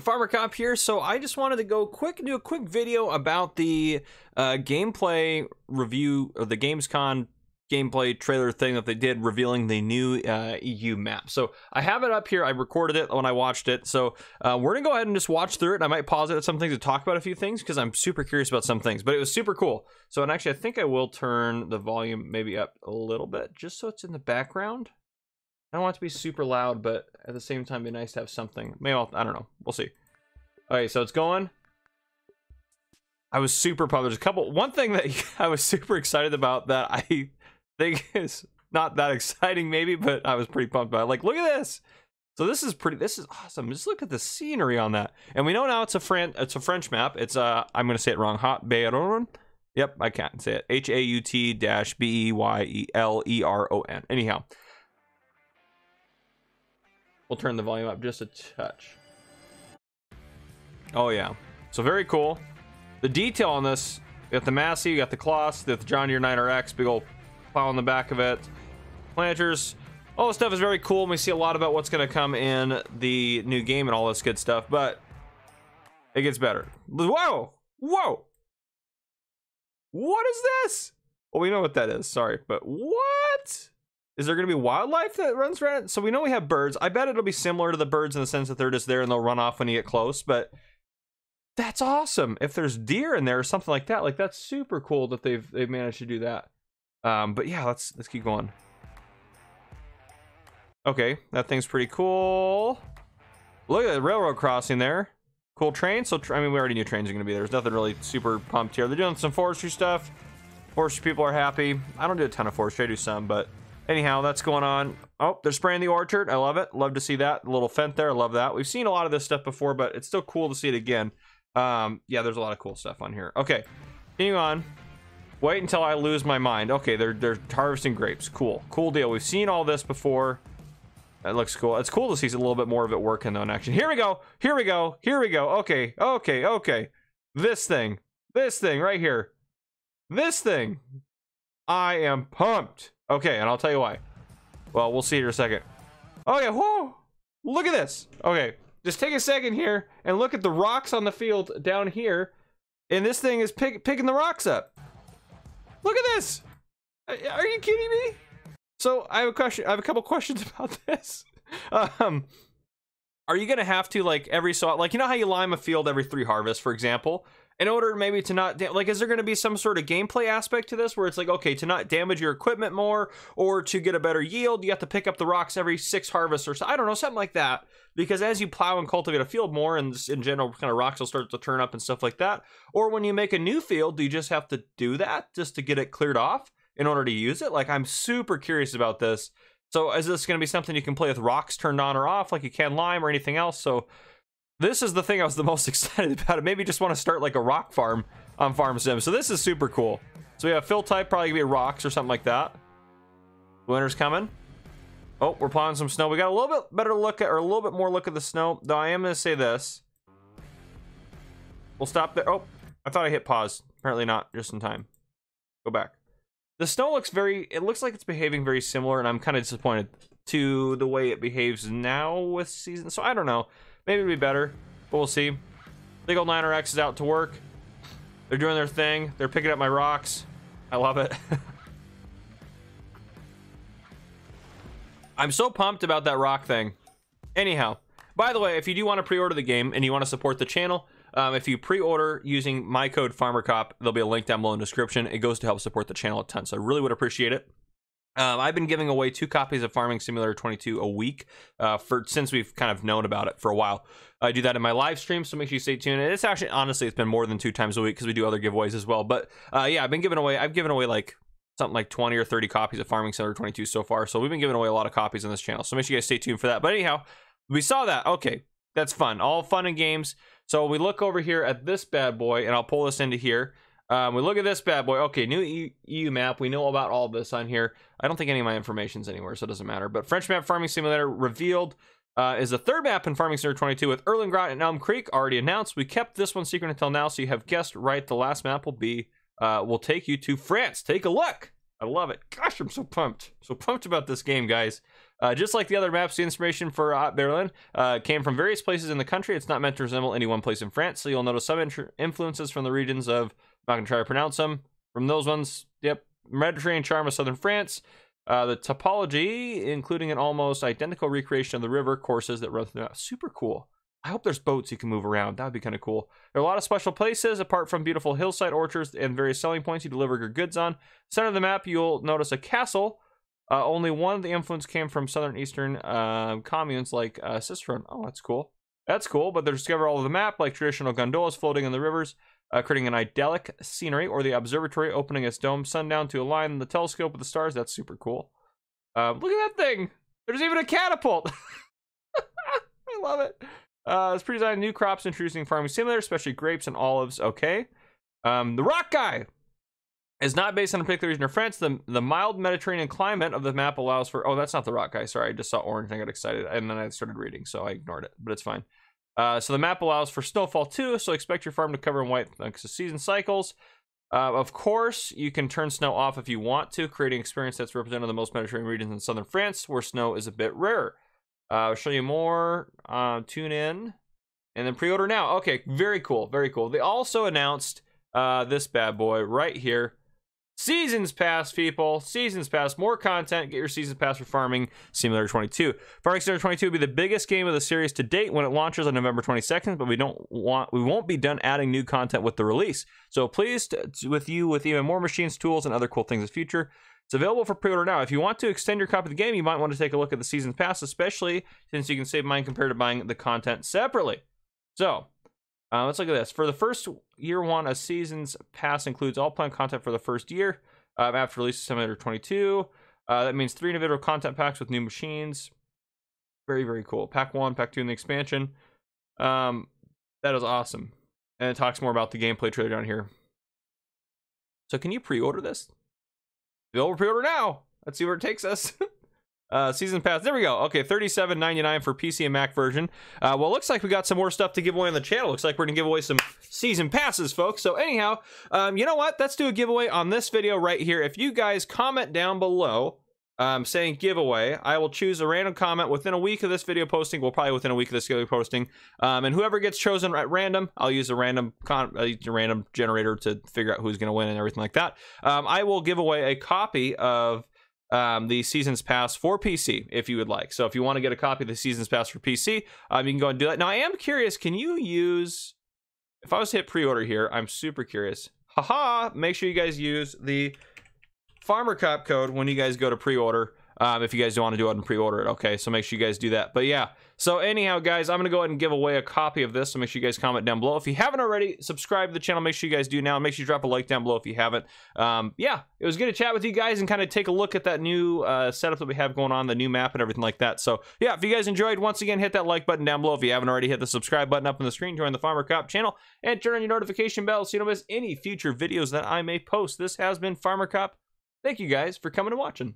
Farmer Cop here. So I just wanted to go quick, and do a quick video about the uh, gameplay review of the Gamescom gameplay trailer thing that they did revealing the new uh, EU map. So I have it up here. I recorded it when I watched it. So uh, we're gonna go ahead and just watch through it. And I might pause it at some things to talk about a few things because I'm super curious about some things. But it was super cool. So and actually, I think I will turn the volume maybe up a little bit just so it's in the background. I don't want it to be super loud, but at the same time, be nice to have something. Maybe I'll, I don't know. We'll see. Okay, so it's going. I was super pumped. There's a couple. One thing that I was super excited about that I think is not that exciting, maybe, but I was pretty pumped about. It. Like, look at this. So this is pretty. This is awesome. Just look at the scenery on that. And we know now it's a Fran. It's a French map. It's uh. I'm gonna say it wrong. Hot Bayron. Yep, I can't say it. H A U T dash B E Y E L E R O N. Anyhow. We'll turn the volume up just a touch. Oh yeah. So very cool. The detail on this, you got the Massey, you got the Claas, the John Deere 9RX, big old plow on the back of it. Planters. All this stuff is very cool, and we see a lot about what's going to come in the new game and all this good stuff, but it gets better. Whoa! Whoa! What is this? Well, we know what that is, sorry, but what? Is there going to be wildlife that runs around? So we know we have birds. I bet it'll be similar to the birds in the sense that they're just there and they'll run off when you get close, but that's awesome. If there's deer in there or something like that, like that's super cool that they've they've managed to do that. Um, but yeah, let's let's keep going. Okay, that thing's pretty cool. Look at the railroad crossing there. Cool train. So I mean, we already knew trains are going to be there. There's nothing really super pumped here. They're doing some forestry stuff. Forestry people are happy. I don't do a ton of forestry. I do some, but Anyhow, that's going on. Oh, they're spraying the orchard. I love it. Love to see that. A little fent there. I love that. We've seen a lot of this stuff before, but it's still cool to see it again. Um, yeah, there's a lot of cool stuff on here. Okay, continue on. Wait until I lose my mind. Okay, they're they're harvesting grapes. Cool, cool deal. We've seen all this before. That looks cool. It's cool to see a little bit more of it working though in action. Here we go. Here we go. Here we go. Okay, okay, okay. This thing. This thing right here. This thing. I am pumped. Okay, and I'll tell you why. Well, we'll see here in a second. Okay, whoa! Look at this. Okay, just take a second here and look at the rocks on the field down here. And this thing is pick, picking the rocks up. Look at this. Are you kidding me? So I have a question. I have a couple questions about this. Um, are you gonna have to like every so like you know how you lime a field every three harvests, for example? in order maybe to not like is there going to be some sort of gameplay aspect to this where it's like okay to not damage your equipment more or to get a better yield you have to pick up the rocks every six harvests or so i don't know something like that. Because as you plow and cultivate a field more and in general kind of rocks will start to turn up and stuff like that or when you make a new field do you just have to do that just to get it cleared off in order to use it? Like i'm super curious about this so is this going to be something you can play with rocks turned on or off like you can lime or anything else so this is the thing I was the most excited about. It maybe just want to start like a rock farm on Farm Sim. So this is super cool. So we have fill type, probably gonna be rocks or something like that. Winter's coming. Oh, we're plowing some snow. We got a little bit better look at, or a little bit more look at the snow. Though I am gonna say this. We'll stop there. Oh, I thought I hit pause. Apparently not, just in time. Go back. The snow looks very, it looks like it's behaving very similar, and I'm kind of disappointed to the way it behaves now with season. So I don't know. Maybe it'll be better, but we'll see. Big old 9RX is out to work. They're doing their thing. They're picking up my rocks. I love it. I'm so pumped about that rock thing. Anyhow, by the way, if you do want to pre-order the game and you want to support the channel, um, if you pre-order using my code FarmerCop, there'll be a link down below in the description. It goes to help support the channel a ton, so I really would appreciate it. Um, I've been giving away two copies of Farming Simulator 22 a week uh, for since we've kind of known about it for a while. I do that in my live stream, so make sure you stay tuned. And it's actually honestly it's been more than two times a week because we do other giveaways as well. But uh, yeah, I've been giving away. I've given away like something like 20 or 30 copies of Farming Simulator 22 so far. So we've been giving away a lot of copies on this channel. So make sure you guys stay tuned for that. But anyhow, we saw that. Okay, that's fun. All fun and games. So we look over here at this bad boy, and I'll pull this into here. Um, we look at this bad boy. Okay, new EU map. We know about all this on here. I don't think any of my information's anywhere, so it doesn't matter. But French map farming simulator revealed uh, is the third map in Farming Simulator 22 with Erlengrad and Elm Creek already announced. We kept this one secret until now, so you have guessed right. The last map will be uh, will take you to France. Take a look. I love it. Gosh, I'm so pumped. So pumped about this game, guys. Uh, just like the other maps, the inspiration for Hot Berlin uh, came from various places in the country. It's not meant to resemble any one place in France, so you'll notice some influences from the regions of, I'm not going to try to pronounce them, from those ones, yep, Mediterranean charm of southern France. Uh, the topology, including an almost identical recreation of the river courses that run through the map. Super cool. I hope there's boats you can move around. That would be kind of cool. There are a lot of special places, apart from beautiful hillside orchards and various selling points you deliver your goods on. Center of the map, you'll notice a castle uh, only one of the influence came from southern eastern uh, communes like uh, Sisteron. Oh, that's cool. That's cool, but they discover all of the map, like traditional gondolas floating in the rivers, uh, creating an idyllic scenery, or the observatory opening its dome sundown to align the telescope with the stars. That's super cool. Uh, look at that thing. There's even a catapult. I love it. Uh, it's pre-designed new crops introducing farming simulator, especially grapes and olives. Okay. Um, the rock guy is not based on a particular region of France. The, the mild Mediterranean climate of the map allows for. Oh, that's not the rock guy. Sorry, I just saw orange and I got excited. And then I started reading, so I ignored it, but it's fine. Uh, so the map allows for snowfall too, so expect your farm to cover in white thanks to season cycles. Uh, of course, you can turn snow off if you want to, creating experience that's represented in the most Mediterranean regions in southern France, where snow is a bit rarer. Uh, I'll show you more. Uh, tune in and then pre-order now. Okay, very cool, very cool. They also announced uh, this bad boy right here. Seasons Pass, people. Seasons Pass. More content. Get your Seasons Pass for Farming Simulator 22. Farming Simulator 22 will be the biggest game of the series to date when it launches on November 22nd, but we don't want we won't be done adding new content with the release. So pleased with you with even more machines, tools, and other cool things in the future. It's available for pre-order now. If you want to extend your copy of the game, you might want to take a look at the Seasons Pass, especially since you can save money compared to buying the content separately. So, uh, let's look at this. For the first year one, a season's pass includes all planned content for the first year. Um, after release of Simulator 22, uh, that means three individual content packs with new machines. Very, very cool. Pack one, pack two, and the expansion. Um, that is awesome. And it talks more about the gameplay trailer down here. So, can you pre order this? Available pre order now. Let's see where it takes us. Uh, season pass. There we go. Okay, thirty-seven ninety-nine for PC and Mac version. Uh, well, looks like we got some more stuff to give away on the channel. Looks like we're gonna give away some season passes, folks. So anyhow, um, you know what? Let's do a giveaway on this video right here. If you guys comment down below um, saying giveaway, I will choose a random comment within a week of this video posting. Well, probably within a week of this video posting. Um, and whoever gets chosen at random, I'll use a random con a random generator to figure out who's gonna win and everything like that. Um, I will give away a copy of um, the Seasons Pass for PC if you would like. So if you want to get a copy of the Seasons Pass for PC, um, you can go and do that. Now I am curious, can you use? If I was to hit pre-order here, I'm super curious. Haha! Make sure you guys use the Farmer Cop code when you guys go to pre-order. Um, if you guys don't want to do it and pre-order it, okay. So make sure you guys do that. But yeah, so anyhow, guys, I'm going to go ahead and give away a copy of this, so make sure you guys comment down below. If you haven't already, subscribe to the channel. Make sure you guys do now. Make sure you drop a like down below if you haven't. Um, yeah, it was good to chat with you guys and kind of take a look at that new uh, setup that we have going on, the new map and everything like that. So yeah, if you guys enjoyed, once again, hit that like button down below. If you haven't already, hit the subscribe button up on the screen. Join the Farmer Cop channel and turn on your notification bell so you don't miss any future videos that I may post. This has been Farmer Cop. Thank you guys for coming and watching.